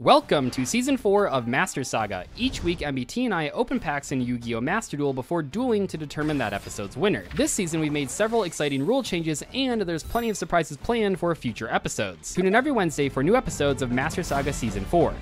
Welcome to Season 4 of Master Saga. Each week, MBT and I open packs in Yu Gi Oh! Master Duel before dueling to determine that episode's winner. This season, we've made several exciting rule changes, and there's plenty of surprises planned for future episodes. Tune in every Wednesday for new episodes of Master Saga Season 4.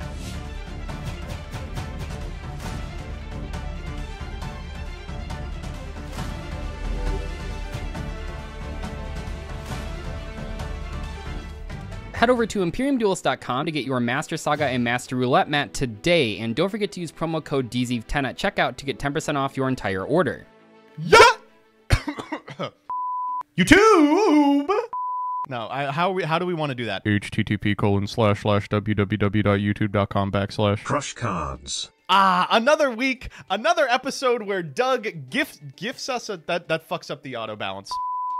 Head over to ImperiumDuelist.com to get your Master Saga and Master Roulette mat today, and don't forget to use promo code DZ10 at checkout to get 10% off your entire order. Yeah. YouTube. No, I, how we, how do we want to do that? http colon slash slash www.youtube.com backslash Crush cards. Ah, another week, another episode where Doug gifts gifts us a that that fucks up the auto balance.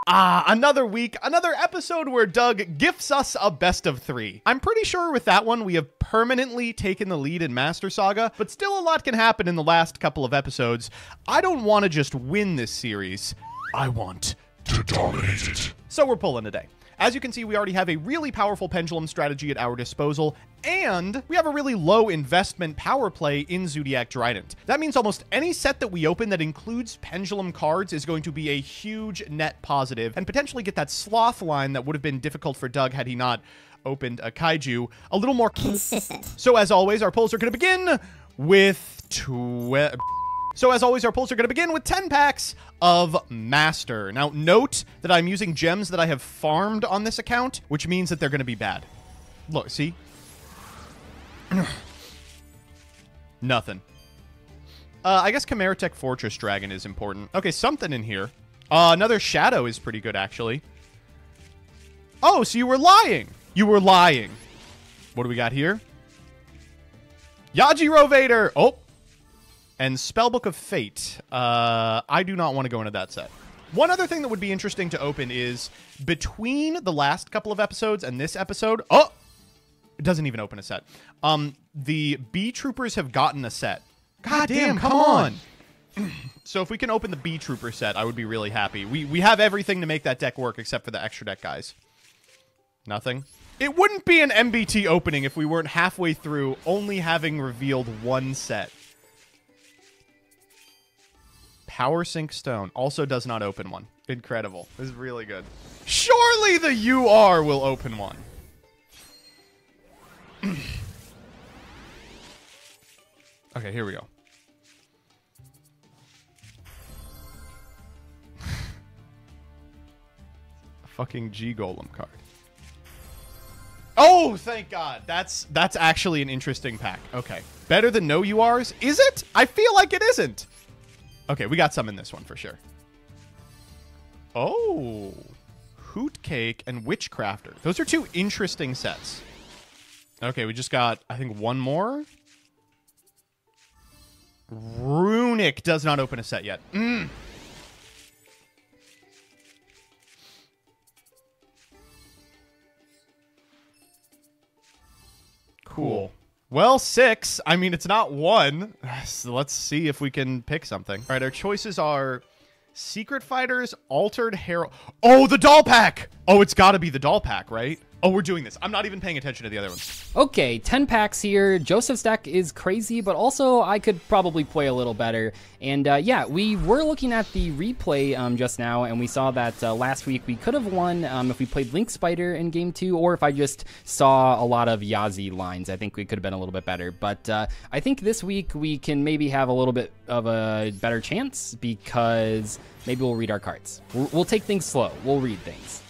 Ah, another week, another episode where Doug gifts us a best of three. I'm pretty sure with that one we have permanently taken the lead in Master Saga, but still a lot can happen in the last couple of episodes. I don't want to just win this series. I want To dominate it. so we're pulling today. As you can see, we already have a really powerful pendulum strategy at our disposal, and we have a really low investment power play in Zoodiac Drident. That means almost any set that we open that includes pendulum cards is going to be a huge net positive, and potentially get that sloth line that would have been difficult for Doug had he not opened a kaiju a little more consistent. So as always, our polls are going to begin with 12. So as always, our pulls are going to begin with 10 packs of Master. Now, note that I'm using gems that I have farmed on this account, which means that they're going to be bad. Look, see? Nothing. Uh, I guess Chimeratech Fortress Dragon is important. Okay, something in here. Uh, another Shadow is pretty good, actually. Oh, so you were lying. You were lying. What do we got here? Yajiro Vader. Oh, and Spellbook of Fate. Uh, I do not want to go into that set. One other thing that would be interesting to open is between the last couple of episodes and this episode. Oh, it doesn't even open a set. Um, the Beetroopers have gotten a set. God damn, come on. So if we can open the Beetrooper set, I would be really happy. We we have everything to make that deck work except for the extra deck guys. Nothing. It wouldn't be an MBT opening if we weren't halfway through only having revealed one set. Power Sync Stone also does not open one. Incredible. This is really good. Surely the UR will open one. okay, here we go. A fucking G Golem card. Oh, thank God. That's that's actually an interesting pack. Okay. Better than no URs? Is it? I feel like it isn't. Okay, we got some in this one for sure. Oh. Hoot Cake and Witchcrafter. Those are two interesting sets. Okay, we just got, I think, one more. Runic does not open a set yet. Mm. Cool. Well, six. I mean, it's not one. So let's see if we can pick something. All right, our choices are Secret Fighters, Altered Herald. Oh, the doll pack. Oh, it's got to be the doll pack, right? Oh, we're doing this. I'm not even paying attention to the other ones. Okay, 10 packs here. Joseph's deck is crazy, but also I could probably play a little better. And uh, yeah, we were looking at the replay um, just now, and we saw that uh, last week we could have won um, if we played Link Spider in game two, or if I just saw a lot of Yazi lines. I think we could have been a little bit better. But uh, I think this week we can maybe have a little bit of a better chance because maybe we'll read our cards. We'll, we'll take things slow, we'll read things.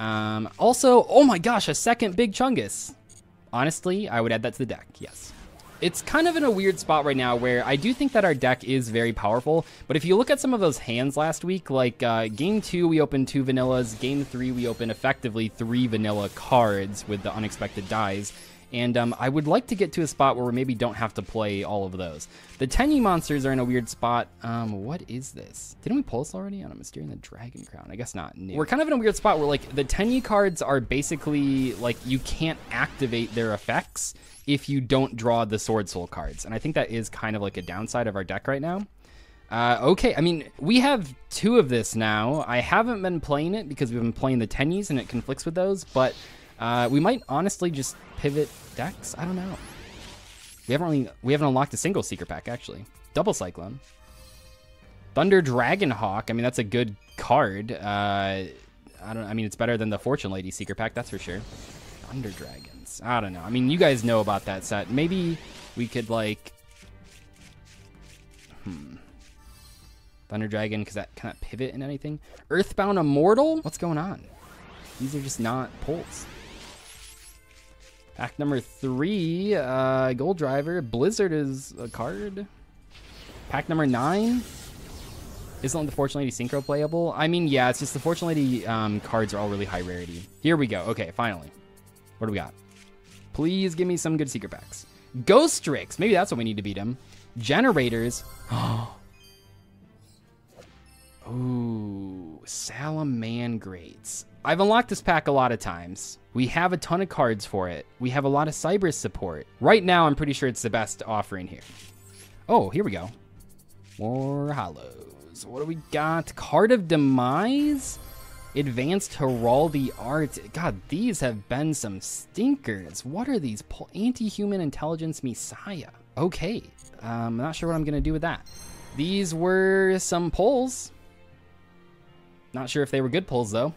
Um, also, oh my gosh, a second Big Chungus. Honestly, I would add that to the deck, yes. It's kind of in a weird spot right now where I do think that our deck is very powerful, but if you look at some of those hands last week, like uh, game two, we opened two vanillas, game three, we opened effectively three vanilla cards with the unexpected dies. And um, I would like to get to a spot where we maybe don't have to play all of those. The Tenyi monsters are in a weird spot. Um, what is this? Didn't we pull this already on a Mysterion the Dragon Crown? I guess not. New. We're kind of in a weird spot where like the Tenyi cards are basically like you can't activate their effects if you don't draw the Sword Soul cards. And I think that is kind of like a downside of our deck right now. Uh, okay, I mean, we have two of this now. I haven't been playing it because we've been playing the Tenyis and it conflicts with those, but Uh, we might honestly just pivot decks. I don't know. We haven't really we haven't unlocked a single secret pack actually. Double Cyclone. Thunder Dragon Hawk. I mean, that's a good card. Uh, I don't. I mean, it's better than the Fortune Lady secret pack. That's for sure. Thunder Dragons. I don't know. I mean, you guys know about that set. Maybe we could like. Hmm. Thunder Dragon, because that cannot pivot in anything. Earthbound Immortal? What's going on? These are just not pulls. Pack number three, uh, Gold Driver. Blizzard is a card. Pack number nine. Isn't the Fortune Lady Synchro playable? I mean, yeah, it's just the Fortune Lady um, cards are all really high rarity. Here we go. Okay, finally. What do we got? Please give me some good secret packs. Ghost Strix. Maybe that's what we need to beat him. Generators. Ooh, Salamangreats. I've unlocked this pack a lot of times. We have a ton of cards for it. We have a lot of Cyberse support. Right now, I'm pretty sure it's the best offering here. Oh, here we go. More hollows. What do we got? Card of Demise? Advanced Heraldi Art. God, these have been some stinkers. What are these? Anti-Human Intelligence Messiah. Okay, um, I'm not sure what I'm going to do with that. These were some pulls. Not sure if they were good pulls though.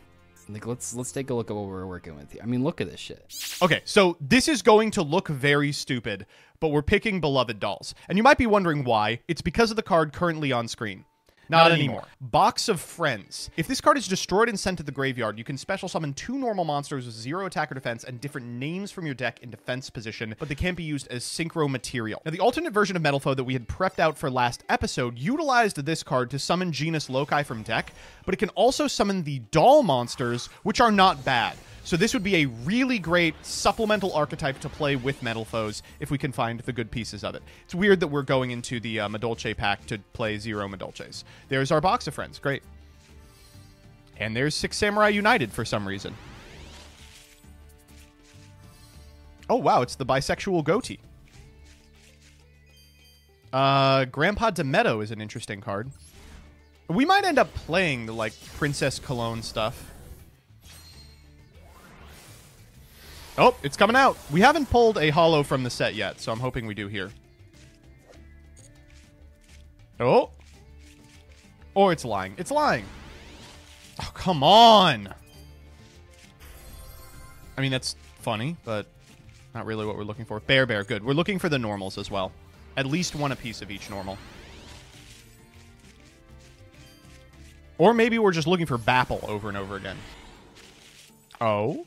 Like let's let's take a look at what we're working with here. I mean, look at this shit. Okay, so this is going to look very stupid, but we're picking beloved dolls. And you might be wondering why. It's because of the card currently on screen. Not, anymore. Box of Friends. If this card is destroyed and sent to the graveyard, you can special summon two normal monsters with zero attack or defense and different names from your deck in defense position, but they can't be used as synchro material. Now, the alternate version of Metal Foe that we had prepped out for last episode utilized this card to summon Genius Loci from deck, but it can also summon the doll monsters, which are not bad. So this would be a really great supplemental archetype to play with Metal Foes if we can find the good pieces of it. It's weird that we're going into the uh, pack to play zero Madolches. There's our box of friends. Great. And there's Six Samurai United for some reason. Oh, wow. It's the bisexual goatee. Uh, Grandpa Demetto is an interesting card. We might end up playing the, like, Princess Cologne stuff. Oh, it's coming out. We haven't pulled a hollow from the set yet, so I'm hoping we do here. Oh. Or it's lying. It's lying. Oh, come on. I mean, that's funny, but not really what we're looking for. Bear Bear, good. We're looking for the normals as well. At least one a piece of each normal. Or maybe we're just looking for Bapple over and over again. Oh?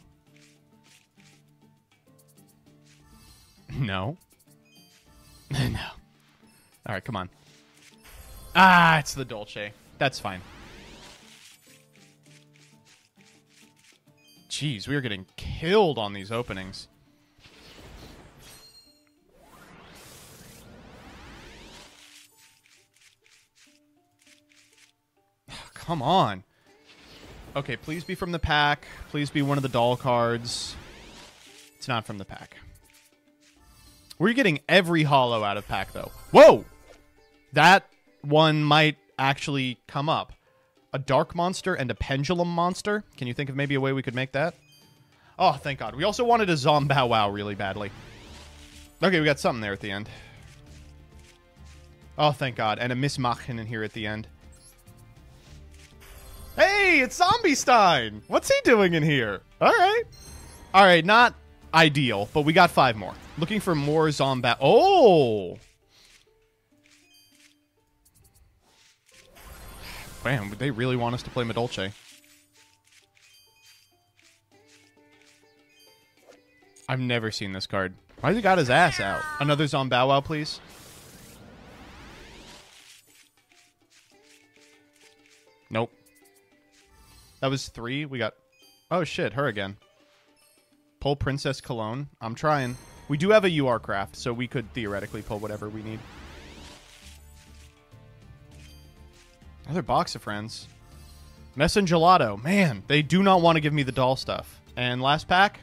No. no. All right, come on. Ah, it's the Dolce. That's fine. Jeez, we are getting killed on these openings. Come on. Okay, please be from the pack. Please be one of the doll cards. It's not from the pack. We're getting every hollow out of pack, though. Whoa! That one might actually come up. A dark monster and a pendulum monster. Can you think of maybe a way we could make that? Oh, thank God. We also wanted a Zombow Wow really badly. Okay, we got something there at the end. Oh, thank God. And a Miss Machen in here at the end. Hey, it's Zombie Stein! What's he doing in here? All right. All right, not ideal, but we got five more. Looking for more Zombat. Oh! Would they really want us to play Madolche? I've never seen this card. Why has he got his ass out? Another Zombow Wow, please. Nope. That was three. We got... Oh, shit. Her again. Pull Princess Cologne. I'm trying. We do have a UR craft, so we could theoretically pull whatever we need. Another box of friends. Messengelato. Man, they do not want to give me the doll stuff. And last pack.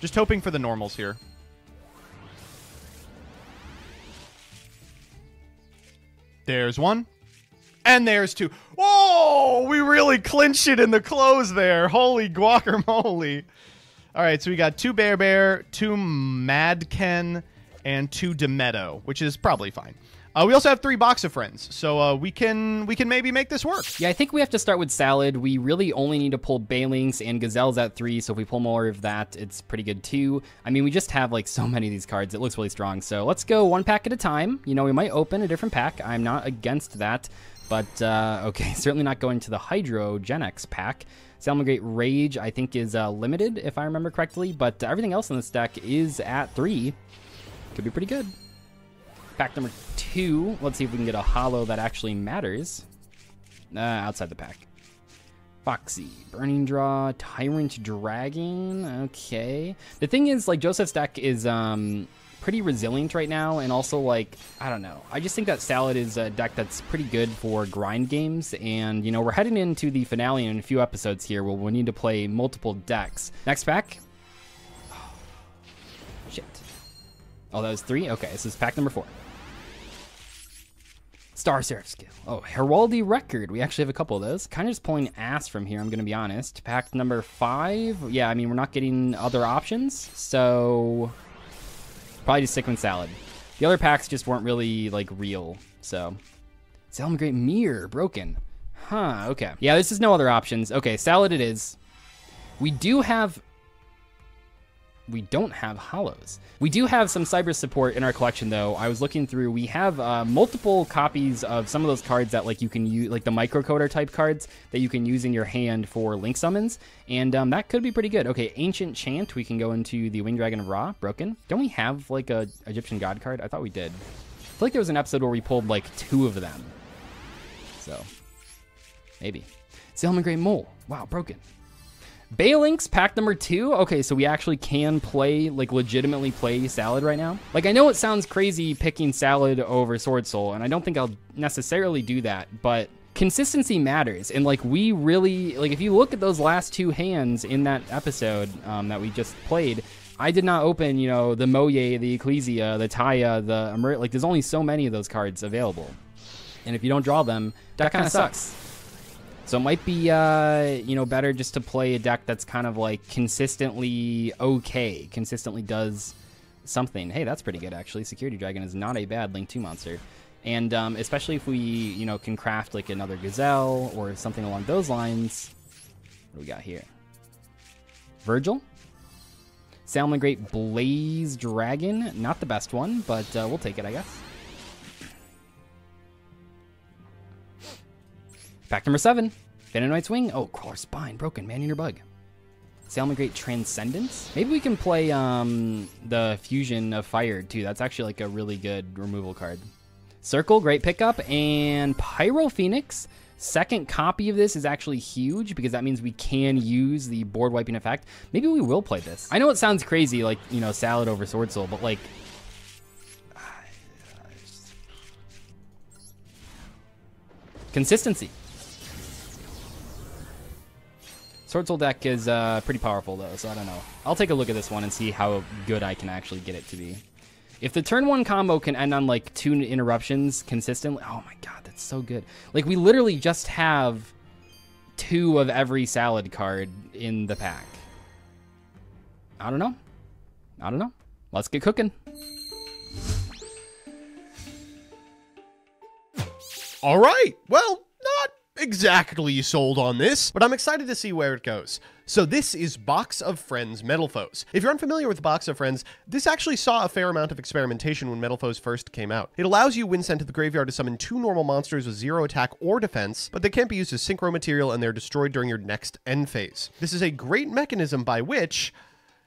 Just hoping for the normals here. There's one. And there's two. Oh, we really clinched it in the close there. Holy guacamole. All right, so we got two Bear Bear, two Madken, and two Demetto, which is probably fine. Uh, we also have three box of friends, so uh, we can we can maybe make this work. Yeah, I think we have to start with Salad. We really only need to pull Balelynx and Gazelles at three, so if we pull more of that, it's pretty good too. I mean, we just have like so many of these cards. It looks really strong. So let's go one pack at a time. You know, we might open a different pack. I'm not against that. But, uh, okay, certainly not going to the Hydro Gen X pack. Salamangreat Rage, I think, is uh, limited, if I remember correctly, but everything else in this deck is at 3. Could be pretty good. Pack number 2. Let's see if we can get a holo that actually matters. Uh, outside the pack. Foxy, Burning Draw, Tyrant Dragon, okay. The thing is, like, Joseph's deck is, um, pretty resilient right now, and also like I don't know. I just think that Salad is a deck that's pretty good for grind games, and you know we're heading into the finale in a few episodes here where we'll need to play multiple decks. Next pack. shit. Oh, that was three. Okay, this is pack number four. Star Seraph skill. Oh, Heraldi record. We actually have a couple of those. Kind of just pulling ass from here, I'm going to be honest. Pack number five. Yeah, I mean, we're not getting other options. So Probably just with salad. The other packs just weren't really like real, so. Salamangreat Mirror, broken. Huh, okay. Yeah, this is no other options. Okay, salad it is. We do have we don't have hollows. We do have some cyber support in our collection though. I was looking through, we have uh, multiple copies of some of those cards that like you can use, like the microcoder type cards that you can use in your hand for link summons. And um, that could be pretty good. Okay, Ancient Chant, we can go into the Winged Dragon of Ra, broken. Don't we have like a Egyptian God card? I thought we did. I feel like there was an episode where we pulled like two of them. So, maybe. Salamangreat Mole. Wow, broken. Balelynx pack number two. Okay, so we actually can play, like, legitimately play Salad right now. Like, I know it sounds crazy picking Salad over Sword Soul, and I don't think I'll necessarily do that, but consistency matters. And, like, we really, like, if you look at those last two hands in that episode um, that we just played, I did not open, you know, the Moye, the Ecclesia, the Taia, the Emer- like, there's only so many of those cards available. And if you don't draw them, that kind of sucks. So it might be, uh, you know, better just to play a deck that's kind of like consistently okay, consistently does something. Hey, that's pretty good actually. Security Dragon is not a bad Link 2 monster. And um, especially if we, you know, can craft like another Gazelle or something along those lines. What do we got here? Virgil? Salamangreat Blaze Dragon. Not the best one, but uh, we'll take it, I guess. Pack number seven. Vanadinite's Wing. Oh, Crawler Spine. Broken. Man Eater Bug. Salamangreat Transcendence. Maybe we can play um, the Fusion of Fire, too. That's actually like a really good removal card. Circle, great pickup. And Pyro Phoenix. Second copy of this is actually huge because that means we can use the board wiping effect. Maybe we will play this. I know it sounds crazy, like, you know, Salad over Sword Soul, but like, consistency. Sword deck is uh, pretty powerful though, so I don't know. I'll take a look at this one and see how good I can actually get it to be. If the turn one combo can end on like two interruptions consistently, oh my god, that's so good. Like we literally just have two of every salad card in the pack. I don't know. I don't know. Let's get cooking. All right. Well, exactly you sold on this, but I'm excited to see where it goes. So this is Box of Friends Metal Foes. If you're unfamiliar with Box of Friends, this actually saw a fair amount of experimentation when Metal Foes first came out. It allows you when sent to the graveyard to summon two normal monsters with zero attack or defense, but they can't be used as synchro material and they're destroyed during your next end phase. This is a great mechanism by which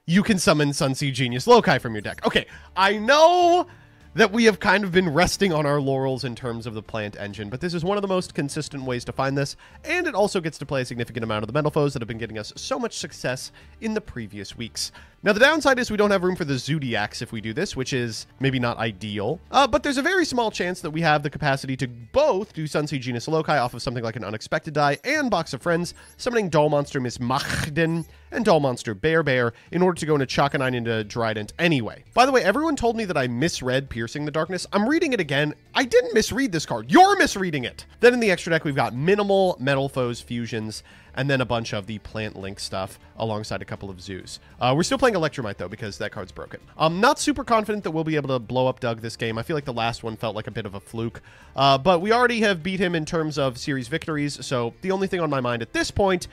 you can summon Sunseed Genius Loci from your deck. Okay, I know that we have kind of been resting on our laurels in terms of the plant engine, but this is one of the most consistent ways to find this, and it also gets to play a significant amount of the metal foes that have been getting us so much success in the previous weeks. Now, the downside is we don't have room for the Zodiacs if we do this, which is maybe not ideal, uh, but there's a very small chance that we have the capacity to both do Sunseed Genius Loci off of something like an Unexpected Dai and Box of Friends, summoning Doll Monster Miss Machten and Doll Monster Bear Bear in order to go into Chakanine into Drident anyway. By the way, everyone told me that I misread Piercing the Darkness. I'm reading it again. I didn't misread this card. You're misreading it. Then in the extra deck, we've got minimal Metal Foes fusions and then a bunch of the plant link stuff alongside a couple of zoos. Uh, we're still playing Electromite though because that card's broken. I'm not super confident that we'll be able to blow up Doug this game. I feel like the last one felt like a bit of a fluke, uh, but we already have beat him in terms of series victories. So the only thing on my mind at this point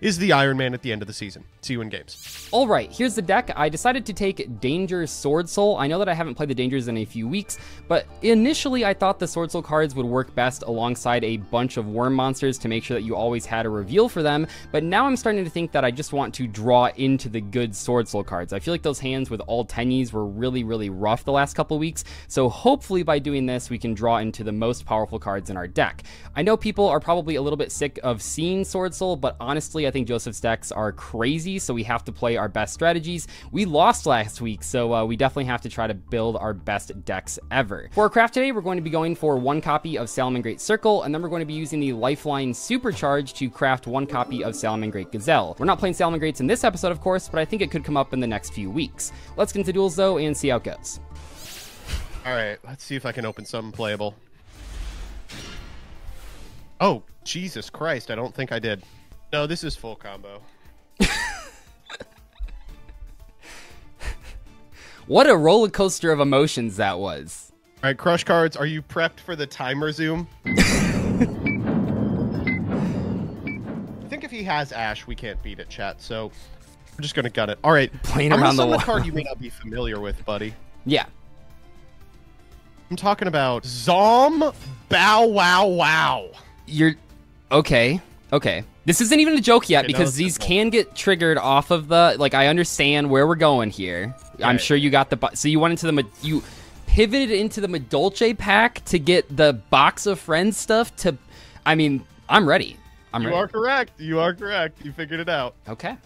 is the Iron Man at the end of the season. See you in games. All right, here's the deck. I decided to take Danger Sword Soul. I know that I haven't played the Dangers in a few weeks, but initially I thought the Sword Soul cards would work best alongside a bunch of worm monsters to make sure that you always had a reveal for them, but now I'm starting to think that I just want to draw into the good Sword Soul cards. I feel like those hands with all Tenyis were really, really rough the last couple weeks, so hopefully by doing this, we can draw into the most powerful cards in our deck. I know people are probably a little bit sick of seeing Sword Soul, but honestly, I think Joseph's decks are crazy, so we have to play our best strategies. We lost last week, so uh, we definitely have to try to build our best decks ever. For our craft today, we're going to be going for one copy of Salamangreat Circle, and then we're going to be using the Lifeline Supercharge to craft one copy of Salamangreat Gazelle. We're not playing Salamangreats in this episode, of course, but I think it could come up in the next few weeks. Let's get into duels, though, and see how it goes. All right, let's see if I can open something playable. Oh, Jesus Christ, I don't think I did. No, this is full combo. What a roller coaster of emotions that was. All right, crush cards, are you prepped for the timer zoom? I think if he has Ash, we can't beat it, chat. So we're just gonna gut it. All right, Playing I'm around the gonna summon a wall. card you may not be familiar with, buddy. Yeah. I'm talking about Zom Bow Wow Wow. You're okay. Okay. This isn't even a joke yet Okay, because these simple. can get triggered off of the like I understand where we're going here. I'm sure you got the so you went into the you pivoted into the Madolce pack to get the box of friends stuff to I mean, I'm ready. I'm ready. You ready. are correct. You are correct. You figured it out. Okay.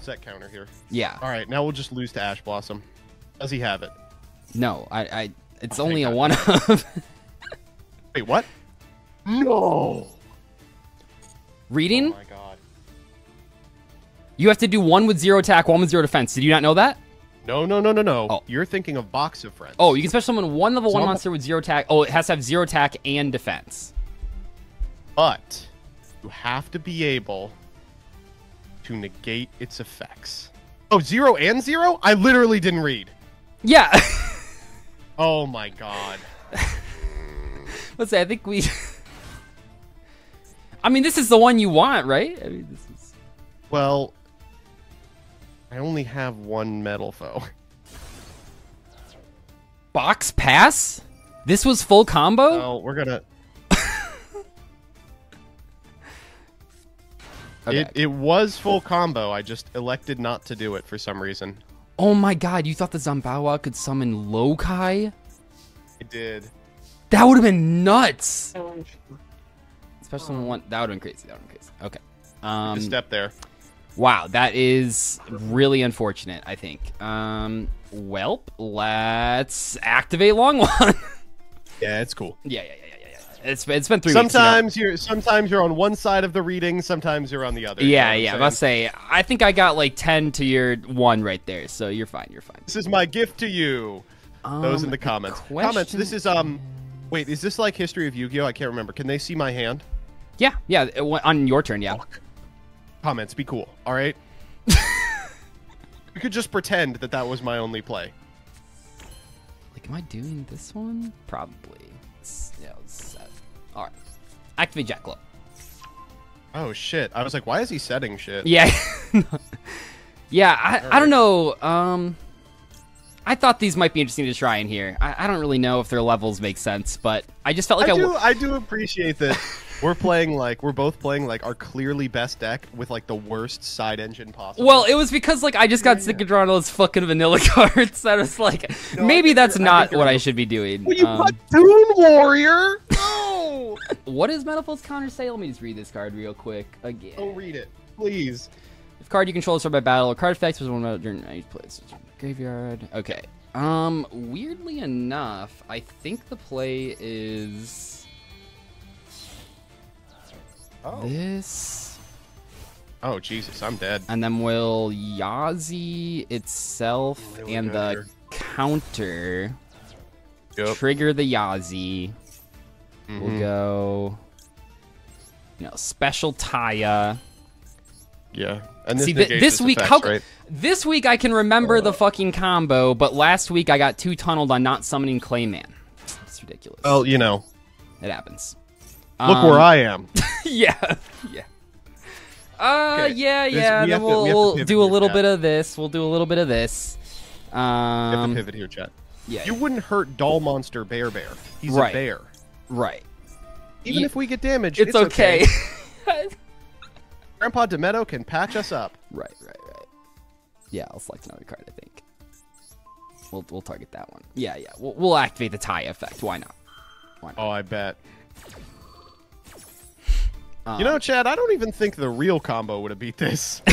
Set counter here. Yeah. All right, now we'll just lose to Ash Blossom. Does he have it? No, I I it's Oh, only a one of Wait, what? No. Reading. Oh my god. You have to do one with zero attack, one with zero defense. Did you not know that? No, no, no, no, no. Oh. You're thinking of Box of Friends. Oh, you can special summon one level one Zom- monster with zero attack. Oh, it has to have zero attack and defense. But you have to be able to negate its effects. Oh, zero and zero? I literally didn't read. Yeah. Oh my god. Let's say I think we. I mean, this is the one you want, right? I mean, this is. Well, I only have one metal foe. Box pass. This was full combo. Well, we're gonna. Okay. It, it was full combo. I just elected not to do it for some reason. oh my god! You thought the Zambawa could summon Lokai? I did. That would have been nuts. Especially when one. That would have been crazy. That would have been crazy. Okay. a Um, step there. Wow, that is really unfortunate. I think. Um, welp, let's activate long one. Yeah, it's cool. yeah, yeah, yeah, yeah, yeah. It's it's been three weeks. you know? Sometimes you're sometimes you're on one side of the reading, sometimes you're on the other. you know Yeah, yeah. I must say, I think I got like ten to your one right there. So you're fine. You're fine. This is my gift to you. Those in Um, the comments. question- Comments. This is um. Wait, is this like history of Yu-Gi-Oh? I can't remember. Can they see my hand? Yeah, yeah. on your turn, yeah. Comments. Be cool. All right. we could just pretend that that was my only play. Like, am I doing this one? Probably. Yeah, set. All right. Activate Jack. Oh shit! I was like, why is he setting shit? Yeah. yeah. I, I don't know. Um, I thought these might be interesting to try in here. I, I don't really know if their levels make sense, but I just felt like I I, do. I do appreciate that. We're playing like we're both playing like our clearly best deck with like the worst side engine possible. Well, it was because like I just got sick of drawing all those fucking vanilla cards. That was like, No, maybe that's you're- I not what I should be doing. Well, you Um, put Toon Warrior. No. what does Metaphor's counter say? Let me just read this card real quick again. Go read it, please. If card you control is stored by battle or card effects was one about during each place. Graveyard. Okay. Um, weirdly enough, I think the play is Oh. this. Oh Jesus, I'm dead. And then we'll Yazi itself There we and the here. counter Yep. trigger the Yazi. We'll Mhm. go, you know, special Taia. Yeah. And this See, thi- negates this week, effects, how, right? this week I can remember the fucking combo, but last week I got too tunneled on not summoning Clayman. It's ridiculous. Well, you know, it happens. Look Um, where I am. yeah, yeah. Uh, Okay, yeah, this- yeah. we Then have to- we'll, we to we'll do a little bit of this. We'll do a little bit of this. You have Um, to pivot here, chat. yeah, You wouldn't hurt Doll Monster Bear Bear. He's Right. a bear. right. Even if we get damaged, It's, okay. Grandpa Demetto can patch us up. right, right, right. Yeah, I'll select another card. I think. We'll we'll target that one. Yeah, yeah. We'll, we'll activate the tie effect. Why not? Why not? Oh, I bet. Um, You know, Chad, I don't even think the real combo would have beat this.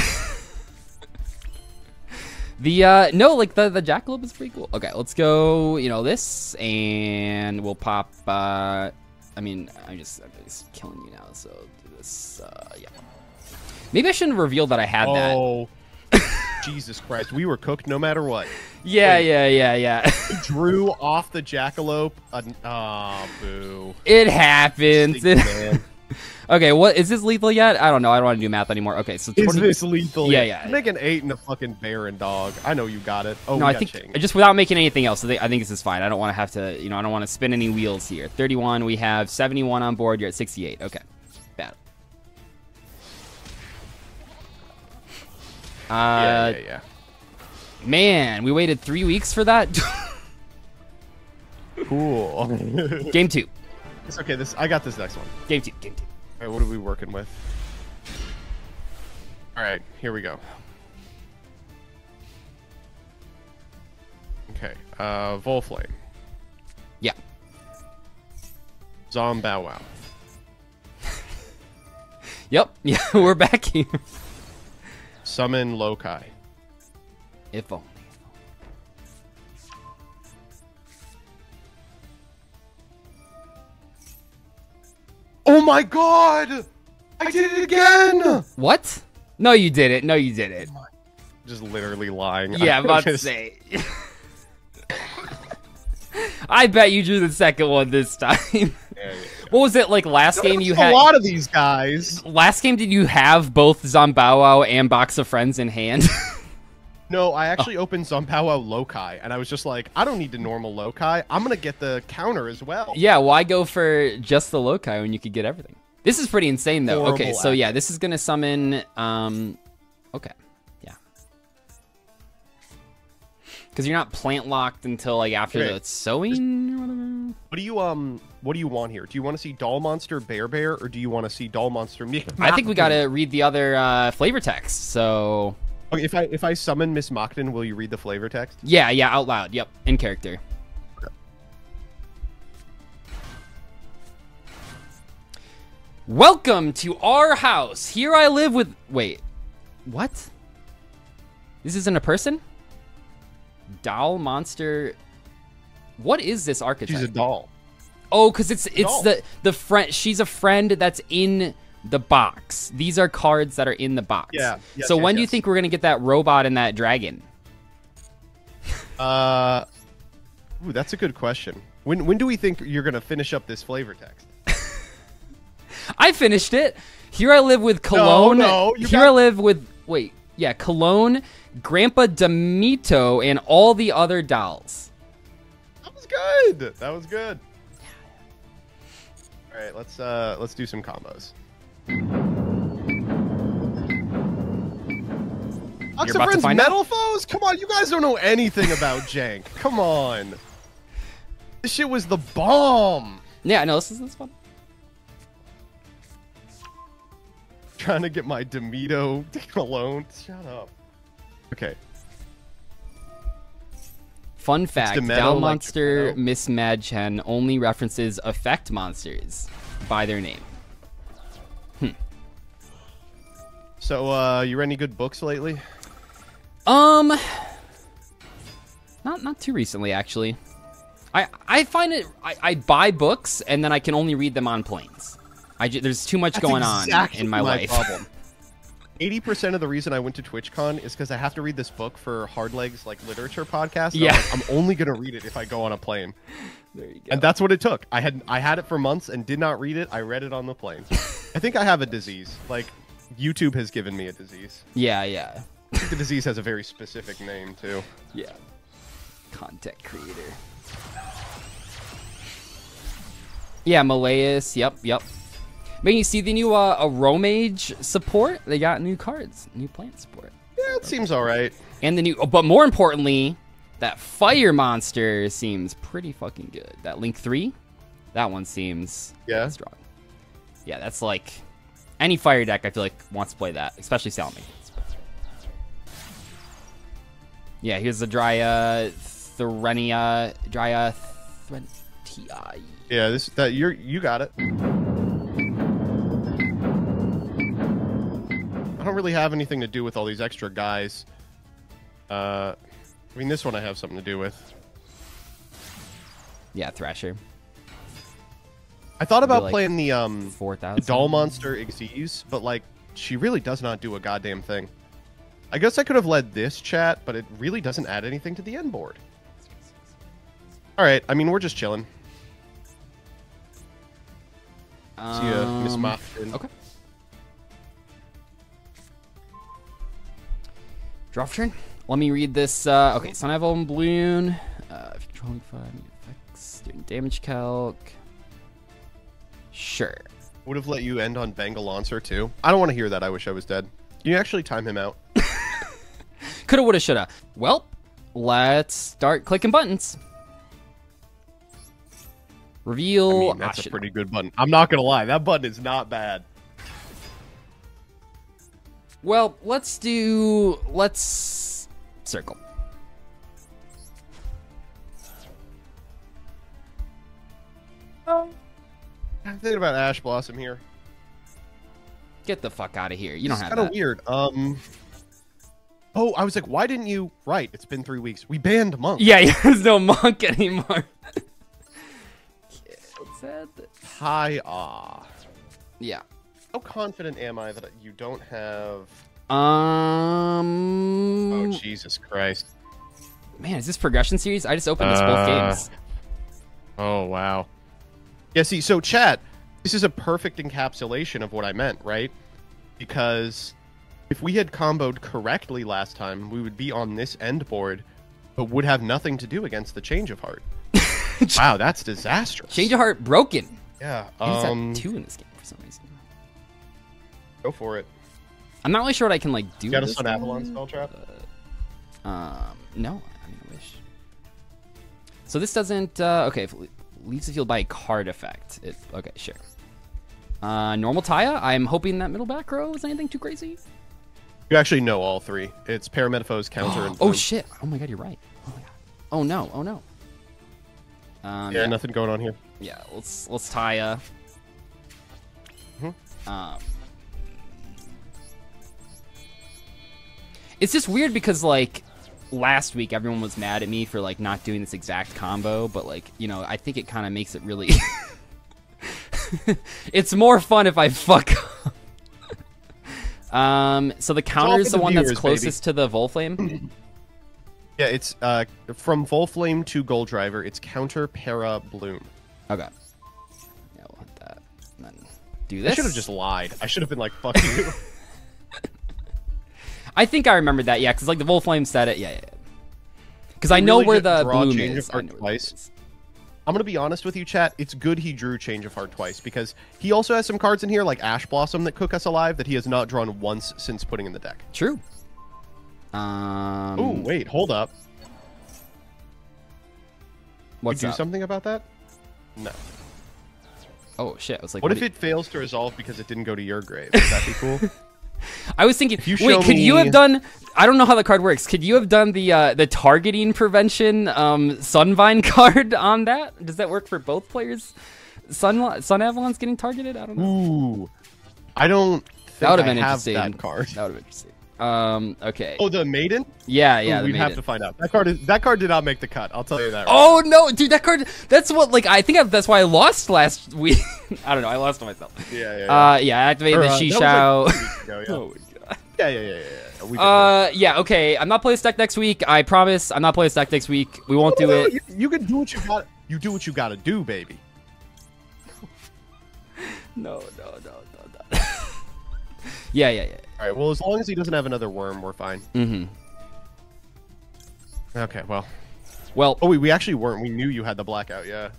The uh no, like the the jackalope is pretty cool. Okay, let's go. You know this, and we'll pop. uh I mean, I'm just I'm just killing you now. So do this. uh Yeah. Maybe I shouldn't reveal that I had that. oh, Jesus Christ. We were cooked no matter what. Yeah, yeah, yeah, yeah. Drew off the jackalope. Ah, boo. it happens. It- man. Okay, what is this lethal yet? I don't know. I don't want to do math anymore. Okay, so 20, Is this lethal? Yeah, yet? yeah, Make an eight and a fucking bear and dog. I know you got it. Oh, No, I think Ching. just without making anything else. I think, I think this is fine. I don't want to have to, you know, I don't want to spin any wheels here. 31. We have 71 on board. You're at 68. Okay, bad. Uh, yeah, yeah, yeah. man, we waited three weeks for that. Cool. game two. it's okay. This I got this next one. Game two. Game two. All right, what are we working with? All right, here we go. Okay, uh, Volflame, Yeah. Zombow Wow, Yep. Yeah, we're back here. Summon Lokai, If only. Oh my god! I did it again! What? No, you did it. No, you did it. Just literally lying. Yeah, I'm about to say. I bet you drew the second one this time. What was it like last game? You had a lot of these guys. last game. Did you have both Zombow and Box of Friends in hand? No, I actually Oh. opened Zombow Lokai, and I was just like, I don't need the normal Lokai. I'm gonna get the counter as well. yeah. Why go for just the Lokai when you could get everything? This is pretty insane though. okay, Horrible so yeah, this is gonna summon. Um, okay, yeah. Because you're not plant locked until like after Okay. the sowing whatever. What do you um? What do you want here? Do you want to see Doll Monster Bear Bear, or do you want to see Doll Monster Mick? I think we gotta read the other uh, flavor text. So Okay, if I if I summon Miss Mockton, will you read the flavor text? yeah, yeah, out loud. Yep, in character. Welcome to our house. Here I live with. Wait, what? This isn't a person? Doll monster. What is this archetype? She's a doll. Oh, because it's it's doll. the the friend. She's a friend that's in the box. These are cards that are in the box. Yeah, yes, so yes, when do you think we're gonna get that robot and that dragon? Uh, ooh, that's a good question. When when do we think you're gonna finish up this flavor text? I finished it. Here I live with Cologne. no, you Here got- I live with wait, yeah, Cologne, Grandpa Demetto, and all the other dolls. That was good. That was good. All right, let's uh let's do some combos. Ox about to Friends out. Metal Foes? Come on, you guys don't know anything about Jank. Come on. This shit was the bomb. Yeah, I know. this is this fun. Trying to get my Demetto alone. Shut up. Okay. Fun fact: like Monster? Miss Madchen only references effect monsters by their name. So, uh, you read any good books lately? Um, not not too recently actually. I I find it I, I buy books and then I can only read them on planes. I ju- there's too much That's going exactly on in my, life. Problem. 80% of the reason I went to TwitchCon is because I have to read this book for Hard Legs like literature podcast. and I'm Yeah. like, I'm only gonna read it if I go on a plane. There you go. And that's what it took. I had I had it for months and did not read it. I read it on the plane. I think I have a disease. Like YouTube has given me a disease. yeah, yeah, the disease has a very specific name too. yeah. Content creator. Yeah, Malaeus. Yep, yep. Man, you see the new uh, Aromage support? They got new cards, new plant support. Yeah, it seems all right. And the new, but more importantly, that fire monster seems pretty fucking good. That Link 3, that one seems Yeah. strong. Yeah, that's like any fire deck I feel like wants to play that, especially Salamangreats. Yeah, here's the Drya Therenia Drya Threntii. Yeah, this that you're you got it. I don't really have anything to do with all these extra guys. Uh, I mean, this one I have something to do with. Yeah, Thrasher. I thought about like playing the um the 4,000. doll monster Xyz, but like she really does not do a goddamn thing. I guess I could have led this chat, but it really doesn't add anything to the end board. All right, I mean we're just chilling. See ya, Miss Um, Martin. Okay. Draw for turn. Let me read this. Uh, okay, Sun Evil and Balloon. Uh, if you're controlling five effects, doing damage calc. Sure. Would have let you end on Bengal Lancer too. I don't want to hear that. I wish I was dead. Can you actually time him out? Coulda, woulda, shoulda. Well, let's start clicking buttons. Reveal. I mean, that's a pretty good button. I'm not gonna lie, that button is not bad. Well, let's do. Let's circle. Oh. I'm thinking about Ash Blossom here. Get the fuck out of here. You don't it's have kind of that. weird. Um. Oh, I was like, why didn't you? Right, it's been three weeks. We banned monk. Yeah, yeah, there's no monk anymore. What's that? Hi, ah. Yeah. How confident am I that you don't have? Um. Oh Jesus Christ! man, is this progression series? I just opened this both Uh, games. Oh wow. Yeah, see, so chat, this is a perfect encapsulation of what I meant, right? Because if we had comboed correctly last time, we would be on this end board, but would have nothing to do against the change of heart. wow, that's disastrous. Change of heart broken. Yeah. Um, two in this game for some reason. go for it. I'm not really sure what I can like do. You got a Sun Avalon spell trap? Um, no. I mean, I wish. So this doesn't. Uh, okay, leaves the field by a card effect. It, okay, sure. Uh, normal Taia. I'm hoping that middle back row is anything too crazy. You actually know all three. It's Parametamorphose, Counter, and oh shit! Oh my god, you're right. Oh my god. Oh no! Oh no. Um, Yeah, yeah, nothing going on here. yeah. Let's let's Taia. Mhm. Um. It's just weird because like last week everyone was mad at me for like not doing this exact combo, but like you know I think it kind of makes it really. it's more fun if I fuck. up. um. So the counter is the the one that's viewers, closest to the Volflame. Yeah, it's uh, from Volflame to Gold Driver. It's Counter, Para, Bloom. Okay. Yeah, we'll hit that. And then do this. I should have just lied. I should have been like, "Fuck you." I think I remembered that, yeah, because like the Volflame said it, yeah, yeah. Because I know really where the bloom Change is. I Heart know where it twice? I'm gonna be honest with you, chat. It's good he drew Change of Heart twice because he also has some cards in here like Ash Blossom that cook us alive that he has not drawn once since putting in the deck. True. Um. Oh wait, hold up. what's you do up? something about that? No. Oh shit! I was like, What if do it fails to resolve because it didn't go to your grave? Would that be cool? I was thinking. you wait, could you have done? I don't know how the card works. Could you have done the uh, the targeting prevention um Sunvine card on that? Does that work for both players? Sun Sun Avalon's getting targeted. I don't know. Ooh, I don't. Think that would have I been have interesting. That card. That would have been interesting. Um. Okay. Oh, the maiden. yeah. Yeah. Ooh, we'd have to find out. That card is that card did not make the cut. I'll tell you that. right Oh no, dude, that card. That's what like I think I, that's why I lost last week. I don't know. I lost to myself. Yeah, yeah, yeah. Uh, yeah. I activated Or, the uh, Chixiao. like, ago, yeah. oh my god. Yeah, yeah, yeah, yeah. yeah. We Uh, yeah, okay. I'm not playing deck next week. I promise. I'm not playing deck next week. We won't do No, no, it. You, you can do what you got. You do what you got to do, baby. No, no, no, no, no. yeah, yeah, yeah. All right. Well, as long as he doesn't have another worm, we're fine. Mm-hmm. Okay. Well. Well, Oh, wait. We actually weren't. We knew you had the blackout. Yeah.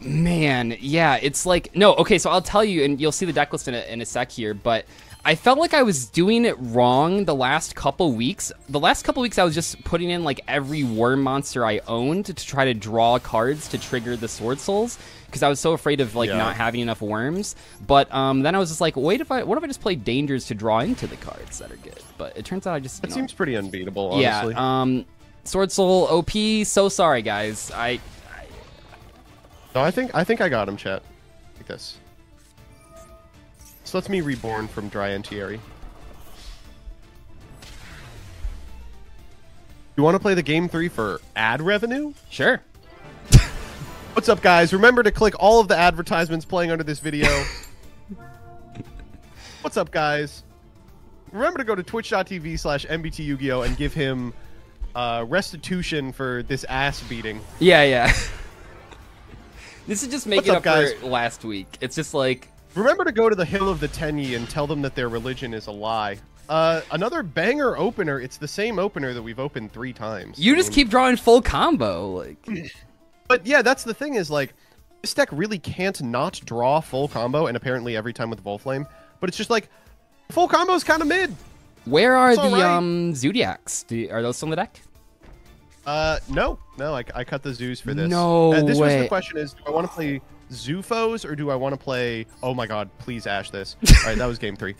man, yeah, it's like no. Okay, so I'll tell you, and you'll see the deck list in a, in a sec here. But I felt like I was doing it wrong the last couple weeks. The last couple weeks, I was just putting in like every worm monster I owned to try to draw cards to trigger the sword souls because I was so afraid of like Yeah. not having enough worms. But um, then I was just like, wait, if I what if I just play dangers to draw into the cards that are good? But it turns out I just That you know, seems pretty unbeatable. Honestly. yeah. Um, Swordsoul OP. So sorry, guys. I No, I think I think I got him, chat. Like this. So lets me reborn from Dryentieri. You want to play the game three for ad revenue? sure. What's up, guys? Remember to click all of the advertisements playing under this video. What's up, guys? Remember to go to twitch.tv slash MBT Yu-Gi-Oh! and give him uh, restitution for this ass beating. Yeah, yeah. this is just making up, up, guys? for last week. It's just like Remember to go to the Hill of the Tenyi and tell them that their religion is a lie. Uh, another banger opener. It's the same opener that we've opened three times. you I just mean- keep drawing full combo. Like But yeah, that's the thing is like this deck really can't not draw full combo, and apparently every time with Volflame. But it's just like full combo is kind of mid. where are It's the alright. um Zoodiacs? Do, are those still in the deck? Uh, no, no, I, I cut the zoos for this. No Uh, this was way. the question: is do I want to play Zoofos or do I want to play? Oh my God! Please ash this. All right, that was game three.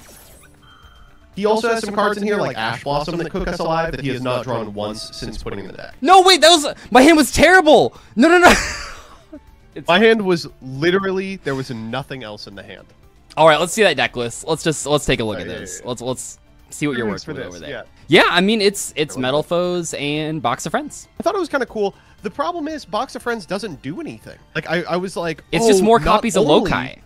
He also has some cards in here like Ash Blossom that cook us alive that he has not drawn once since putting in the deck. No, wait, that was my hand was terrible. No, no, no. My hand was literally there was nothing else in the hand. All right, let's see that deck list. Let's just let's take a look Oh, at yeah, this. yeah, yeah. Let's let's see what you're Thanks working for with this, over there. yeah. Yeah, I mean it's it's Metalfoes and box of friends. I thought it was kind of cool. The problem is Box of Friends doesn't do anything. Like I, I was like, It's oh, just more not copies of only- Lokai.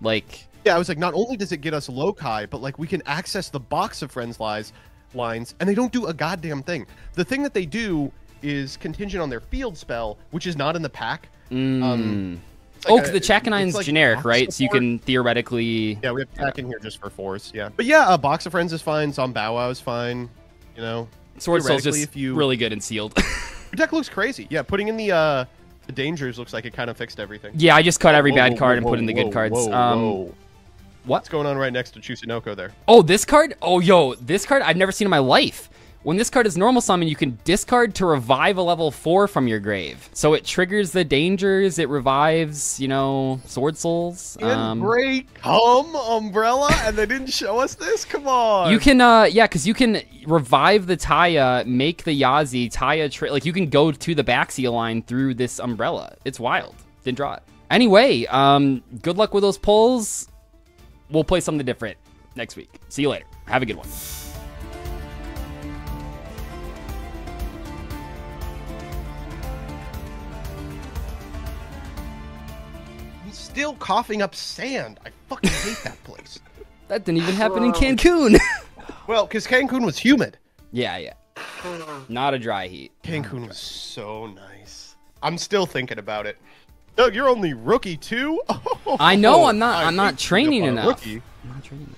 Like Yeah, I was like, not only does it get us Lokai, but like we can access the Box of Friends lies lines, and they don't do a goddamn thing. The thing that they do is contingent on their field spell, which is not in the pack. Um, it's oh, a- the it's Chakanine's like generic, right? So you can theoretically Yeah, we have pack in here just for fours. Yeah, but yeah, a Box of Friends is fine. Zombow is fine. You know, Swordsoul's just if you- really good and sealed. your deck looks crazy. Yeah, putting in the uh the dangers looks like it kind of fixed everything. yeah, I just cut every Whoa, bad whoa, card and whoa, put in the good cards. whoa, um, whoa. what? What's going on right next to Chusinoko there? Oh, this card? Oh, yo, this card I've never seen in my life. When this card is normal summon, you can discard to revive a level 4 from your grave. So it triggers the dangers, it revives, you know, Swordsouls. And Um, break come umbrella, and they didn't show us this. Come on. you can, uh, yeah, because you can revive the Taia, make the Yazi, Taia, tri- like you can go to the Baxia line through this umbrella. It's wild. Didn't draw it. Anyway, um, good luck with those pulls. We'll play something different next week. See you later. Have a good one. Still coughing up sand. I fucking hate that place. That didn't even happen in Cancun. Well, because Cancun was humid. yeah, yeah. Not a dry heat. Cancun was so nice. I'm still thinking about it. Doug, you're only rookie too. I know, I'm not- I'm not training beating up on a enough. Rookie. I'm not training.